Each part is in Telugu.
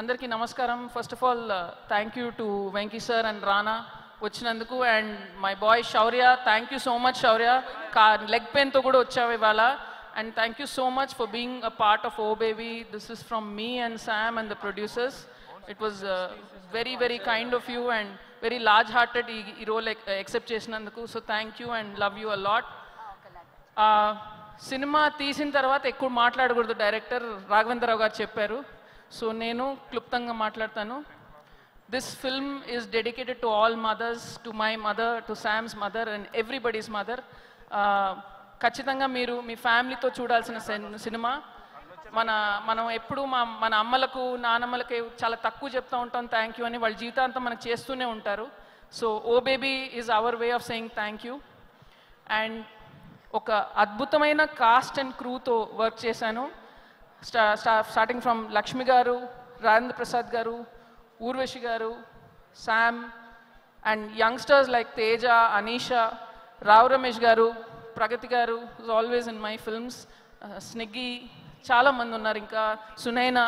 అందరికీ నమస్కారం. First of all thank you to Venky sir and Rana వచ్చినందుకు. And my boy Shaurya thank you so much Shaurya కా లెగ్ పెయిన్తో కూడా వచ్చావు ఇవాళ. And thank you so much for being a part of Oh Baby this is from me and Sam and the producers it was very very kind of you and very large hearted ఈ ఈ రోల్ ఎక్సెప్ట్ చేసినందుకు. So thank you and love you a lot cinema తీసిన తర్వాత ఎక్కువ మాట్లాడకూడదు. డైరెక్టర్ రాఘవేంద్రరావు గారు చెప్పారు. సో నేను క్లుప్తంగా మాట్లాడతాను. This film is dedicated to all mothers to my mother to Sam's mother and everybody's mother ఖచ్చితంగా మీరు మీ ఫ్యామిలీతో చూడాల్సిన సినిమా. మన మనం ఎప్పుడు మా మన అమ్మలకు నానమ్మలకి చాలా తక్కువ చెప్తూ ఉంటాం థ్యాంక్ యూ అని వాళ్ళ జీవితాంతం మనకు చేస్తూనే ఉంటారు. So Oh Baby is our way of saying thank you and ఒక అద్భుతమైన కాస్ట్ అండ్ క్రూతో వర్క్ చేశాను. స్టార్టింగ్ ఫ్రమ్ లక్ష్మి గారు రాజేంద్ర ప్రసాద్ గారు ఊర్వశి గారు Sam and youngsters like Teja Anisha Rao Ramesh గారు ప్రగతి గారు is always in my films Sniggi చాలా మంది ఉన్నారు ఇంకా Sunaina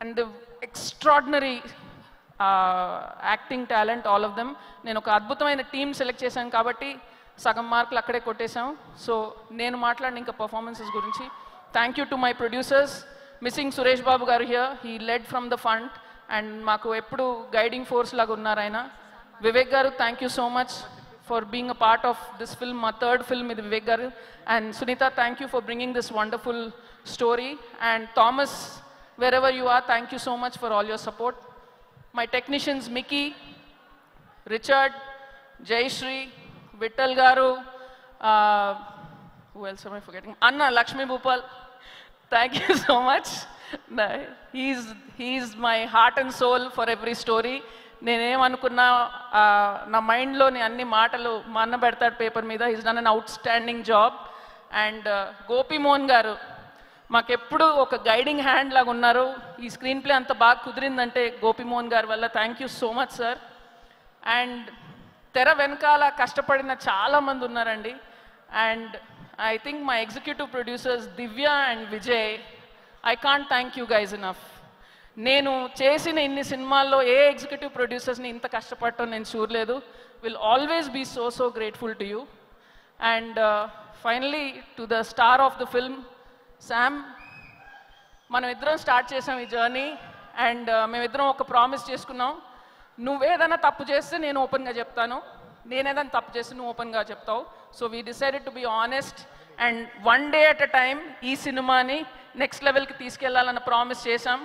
and extraordinary acting talent all of them నేను ఒక అద్భుతమైన టీం సెలెక్ట్ చేశాను కాబట్టి సగం మార్కులు అక్కడే కొట్టేశాం. సో నేను మాట్లాడిన ఇంకా పర్ఫార్మెన్సెస్ గురించి thank you to my producers missing Suresh Babu గారు here he led from the front and మాకు ఎప్పుడు గైడింగ్ ఫోర్స్ లాగా ఉన్నారు ఆయన. వివేక్ గారు thank you so much for being a part of this film మా థర్డ్ ఫిల్మ్ ఇది వివేక్ గారు. And Sunitha thank you for bringing this wonderful story and Thomas wherever you are thank you so much for all your support my technicians Mickey Richard Jayashree Vithal garu who else am I forgetting? అన్న Lakshmi Bhupal thank you so much He's, he's my heart and soul for every story నేనేమనుకున్నా నా మైండ్లోని అన్ని మాటలు మా అన్న పెడతాడు పేపర్ మీద. Is done an outstanding job and Gopimohan garu మాకెప్పుడు ఒక గైడింగ్ హ్యాండ్ లాగా ఉన్నారు. ఈ స్క్రీన్ ప్లే అంత బాగా కుదిరిందంటే గోపిమోహన్ గారి వల్ల thank you so much sir and తెర వెనకాల కష్టపడిన చాలా మంది ఉన్నారండి. And I think my executive producers Divya and Vijay I can't thank you guys enough. నేను చేసిన ఇన్ని సినిమాల్లో ఏ ఎగ్జిక్యూటివ్ ప్రొడ్యూసర్స్ని ఇంత కష్టపడటం నేను చూడలేదు. Will always be so so grateful to you and finally to the star of the film Sam మనం ఇద్దరం స్టార్ట్ చేసాం ఈ జర్నీ అండ్ uh, మేమిద్దరం ఒక ప్రామిస్ చేసుకున్నాం. నువ్వేదైనా తప్పు చేస్తే నేను ఓపెన్గా చెప్తాను. నేనేదని తప్పు చేసి నువ్వు ఓపెన్గా చెప్తావు. So we decided to be honest and one day at a time ఈ సినిమాని నెక్స్ట్ లెవెల్కి తీసుకెళ్ళాలన్న ప్రామిస్ చేశాం.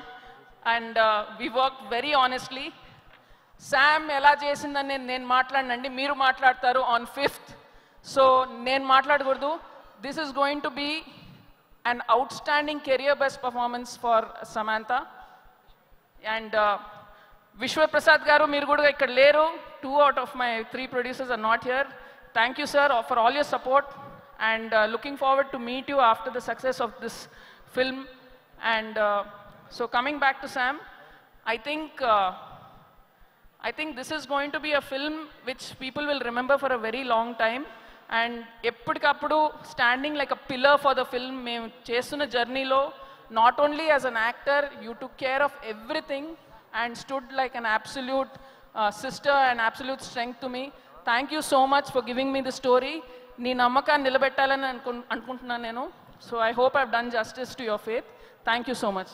And we work very honestly Sam ఎలా చేసిందని నేను నేను మాట్లాడినండి. మీరు మాట్లాడతారు ఆన్ ఫిఫ్త్ సో నేను మాట్లాడకూడదు. This is going to be and outstanding career best performance for Samantha and Vishwaprasad garu మీరు కూడా ఇక్కడ లేరు. Two out of my three producers are not here thank you sir for all your support and looking forward to meet you after the success of this film and so coming back to Sam I think I think this is going to be a film which people will remember for a very long time. And ఎప్పటికప్పుడు standing like a pillar for the film మేము చేస్తున్న జర్నీలో not only as an actor you took care of everything and stood like an absolute sister and absolute strength to me thank you so much for giving me the story నీ నమ్మకాన్ని నిలబెట్టాలని అనుకు అనుకుంటున్నాను నేను. So I hope I've done justice to your faith thank you so much